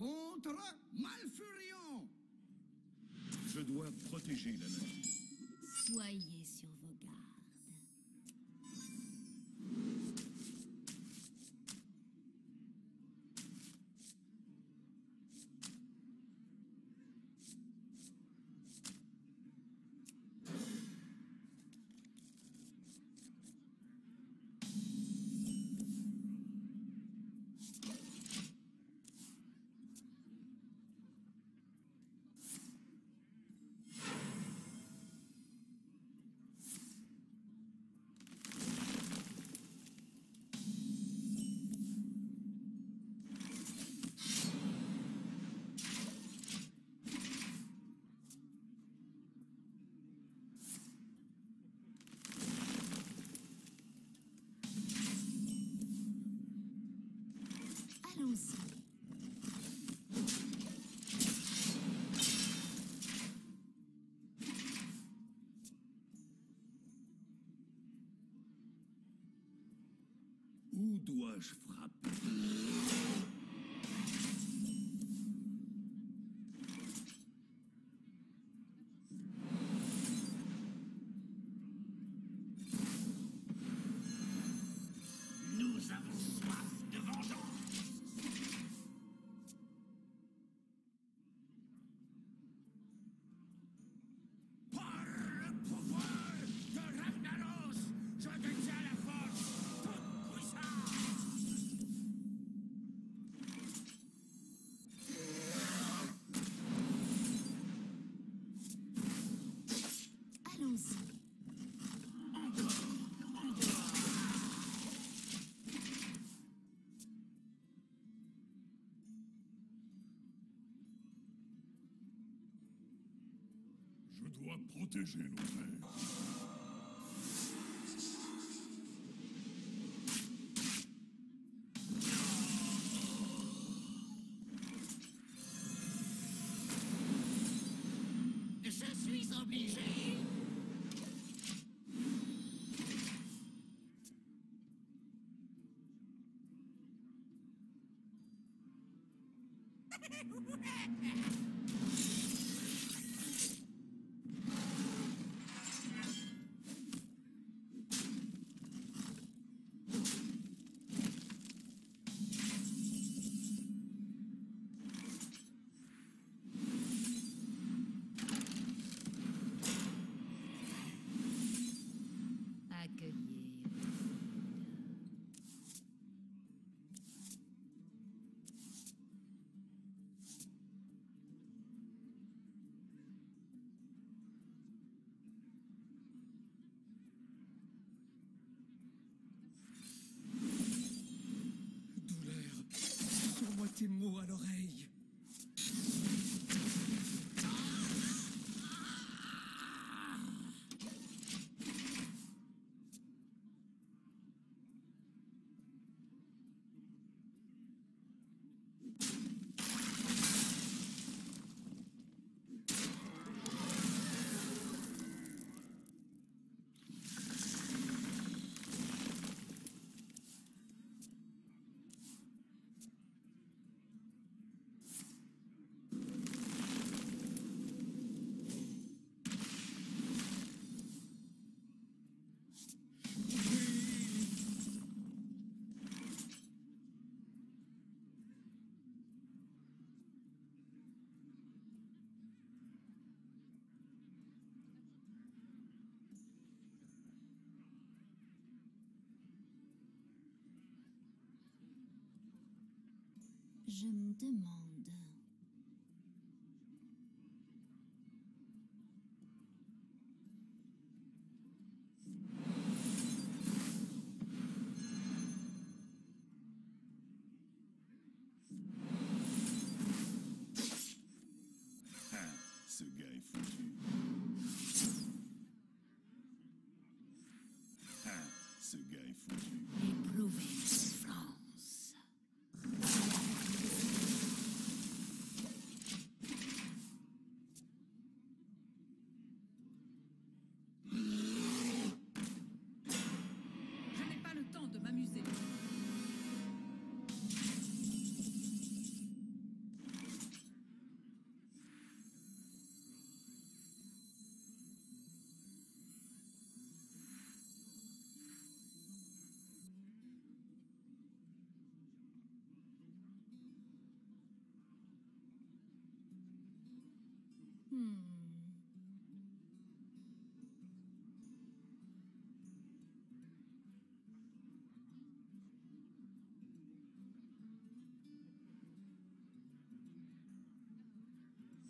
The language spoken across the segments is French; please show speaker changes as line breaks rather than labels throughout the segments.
contre Malfurion.
Je dois protéger la nature.
Soyez
Où dois-je frapper? Dois protéger nos frères.
Je suis obligé.
temor ao demande.
Ah, ce gars est foutu. Ah, ce gars est foutu.
Éprouver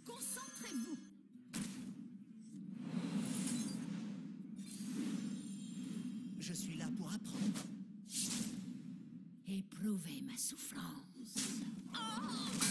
Concentrez-vous.
Je suis là pour apprendre.
Éprouvez ma souffrance.
Eh,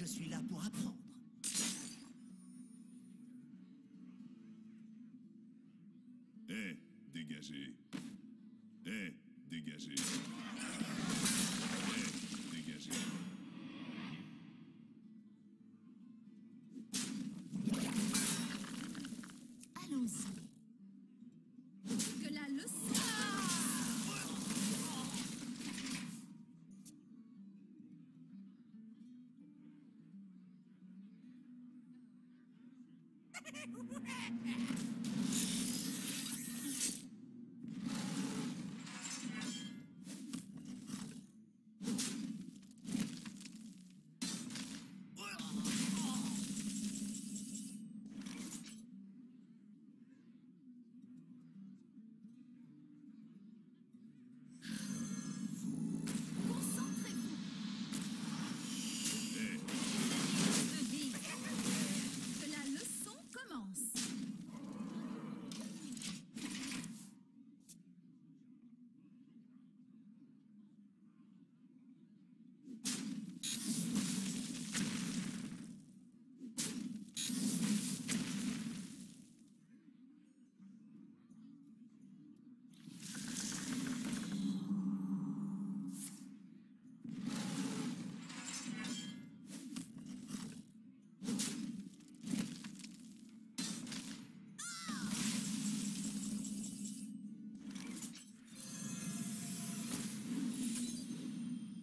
Je suis là pour apprendre.
Ha ha ha ha!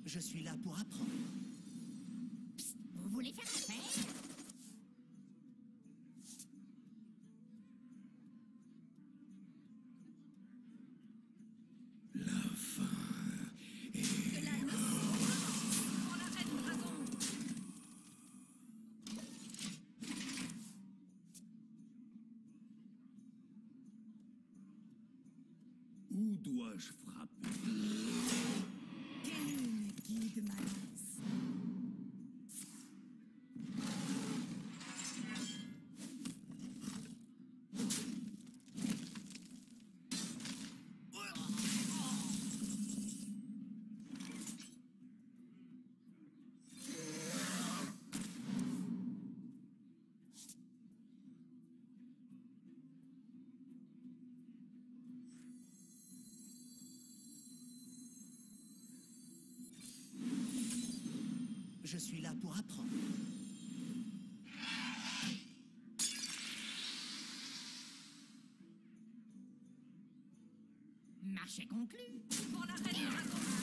Je suis là pour apprendre.
Vous voulez faire la fête?
La fin.
Que la dragon.
Où dois-je frapper?
Je suis là pour apprendre.
Marché conclu. Pour la reine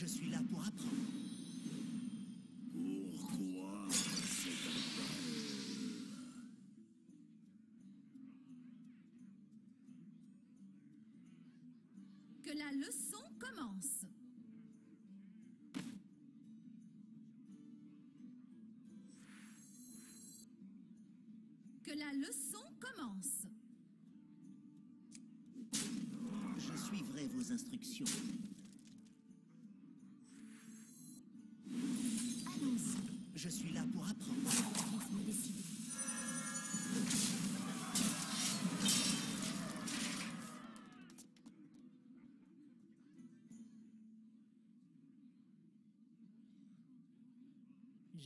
Je suis là pour apprendre.
Pourquoi
Que la leçon commence. Que la leçon commence.
Je suivrai vos instructions.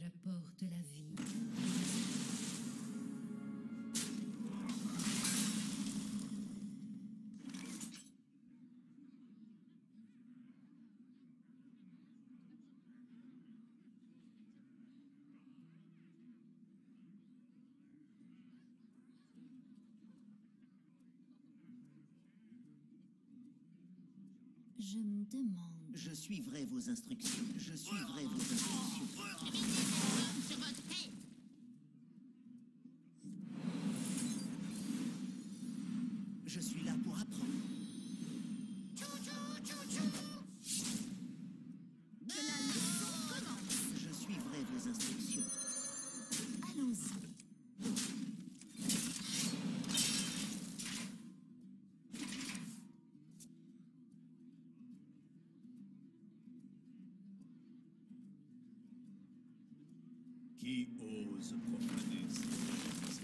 J'apporte la vie. Je me demande.
Je suivrai vos instructions. Je suivrai vos instructions.
he owes a confidence.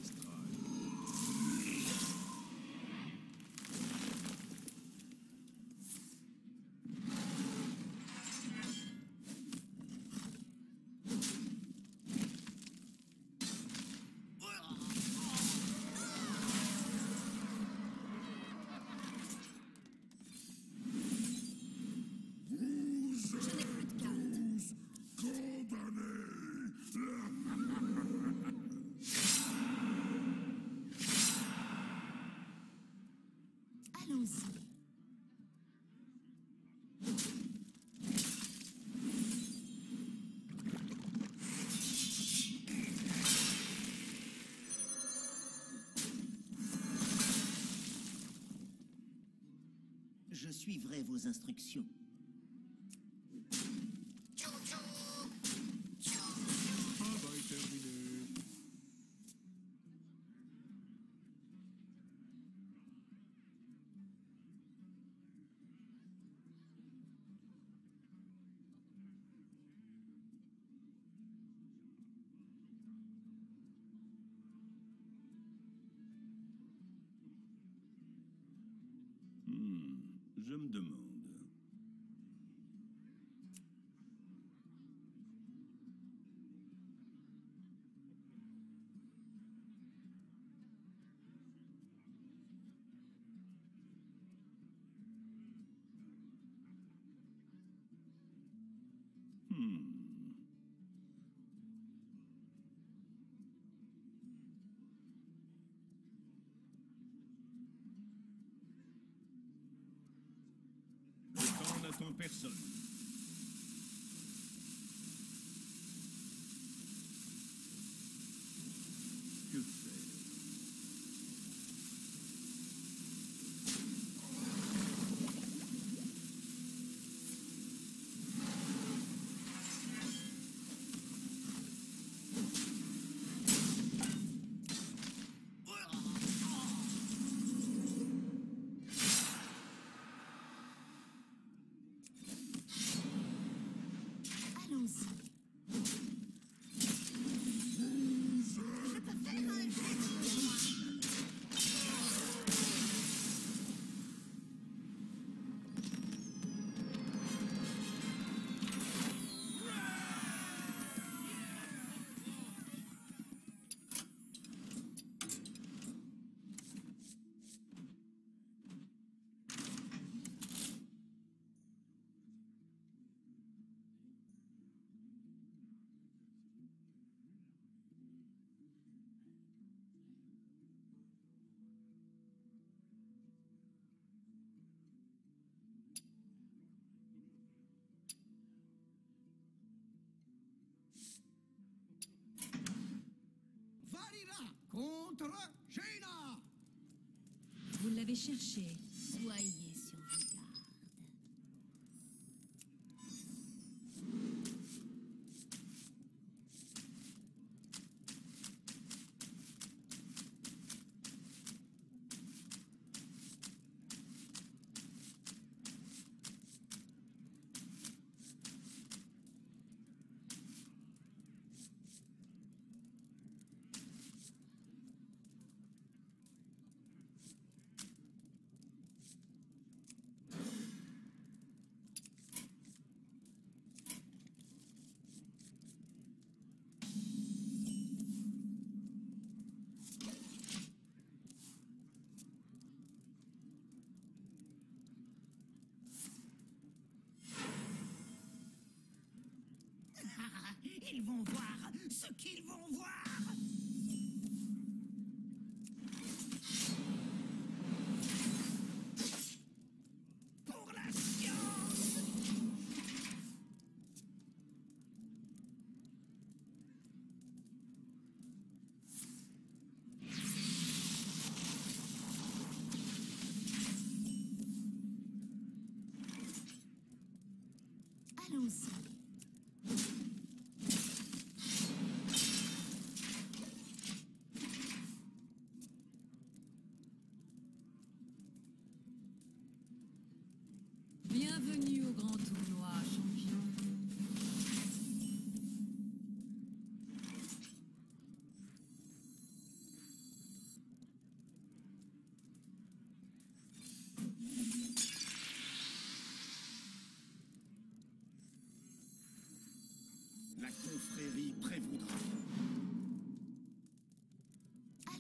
Je suivrai vos instructions.
Hmm. N'attend personne.
Vous l'avez cherché. Soyez
Ils vont voir ce qu'ils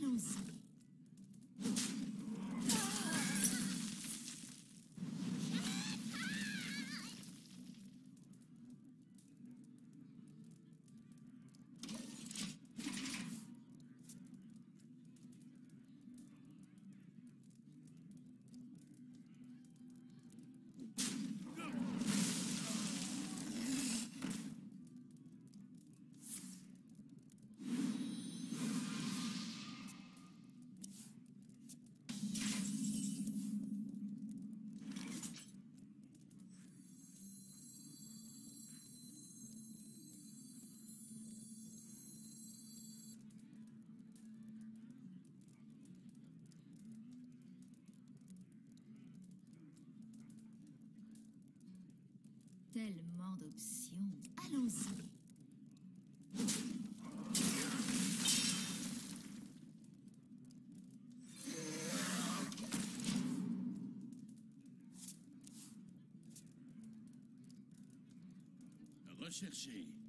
Allons-y. Tellement d'options. Allons-y.
Recherchez.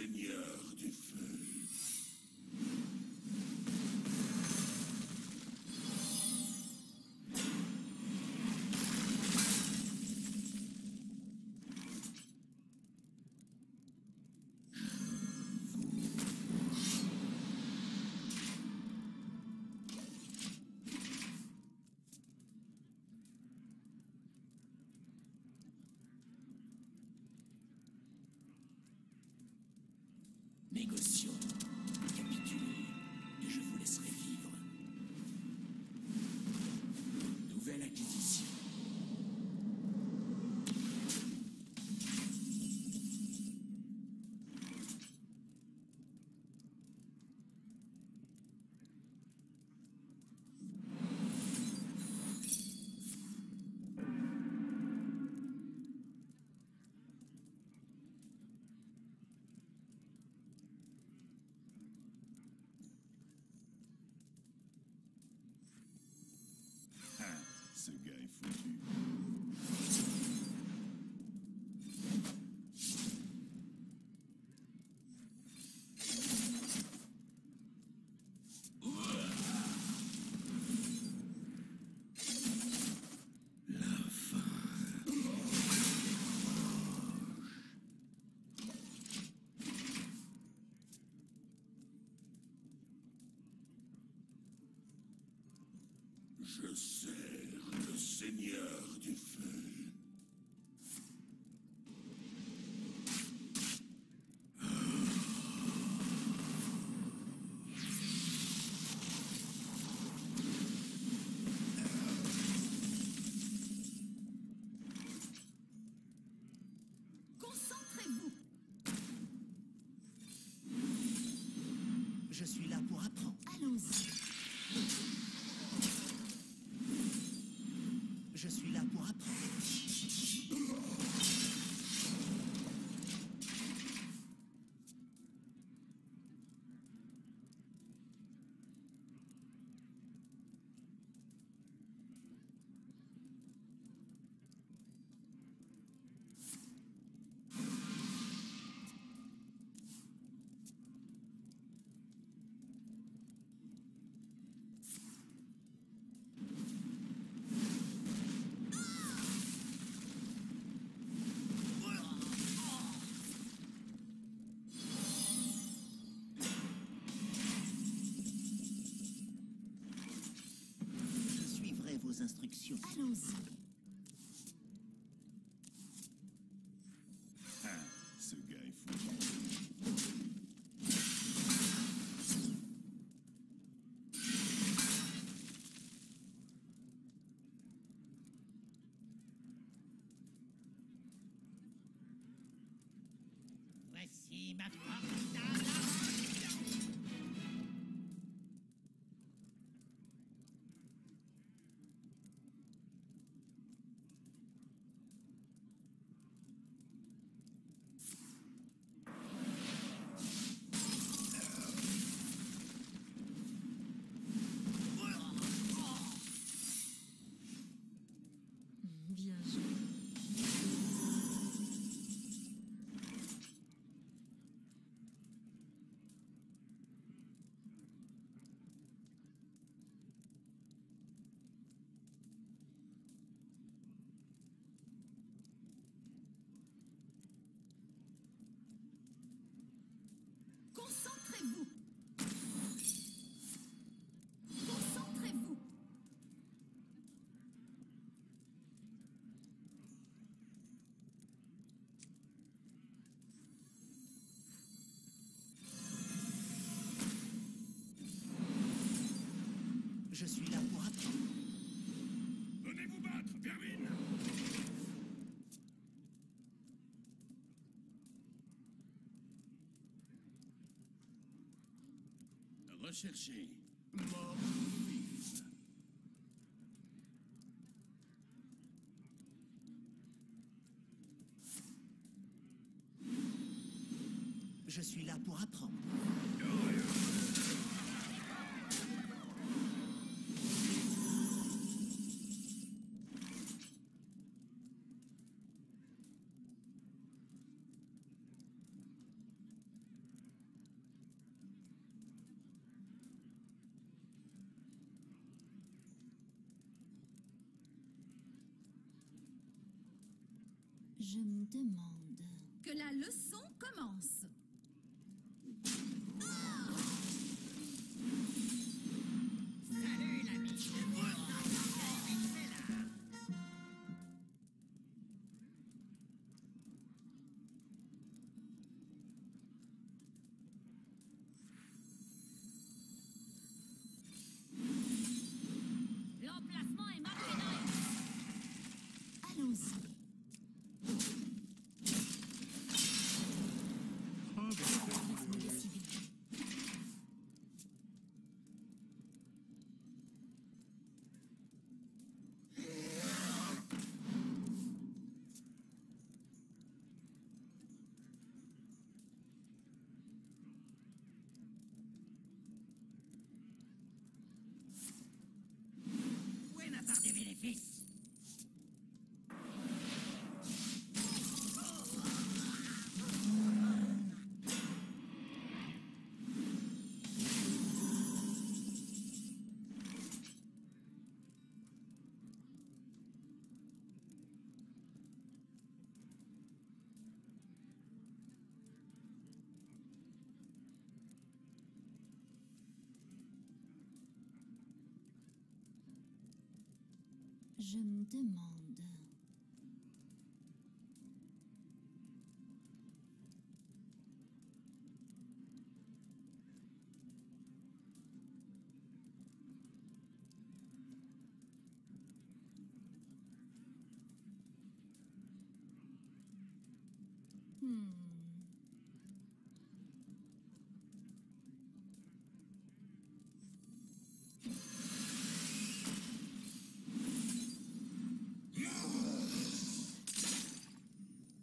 Le seigneur Je sers le Seigneur du Feu.
Concentrez-vous.
Je suis là pour apprendre. action.
Allons-y.
Recherchez.
Que la leçon commence.
Je me demande. Hmm.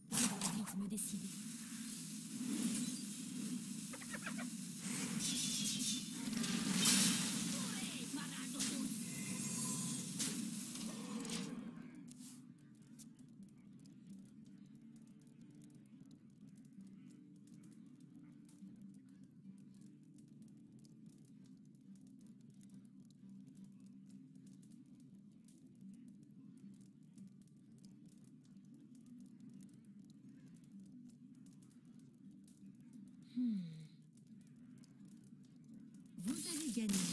Je dois vite me décider.
Courez, malades tous
Vous avez gagné.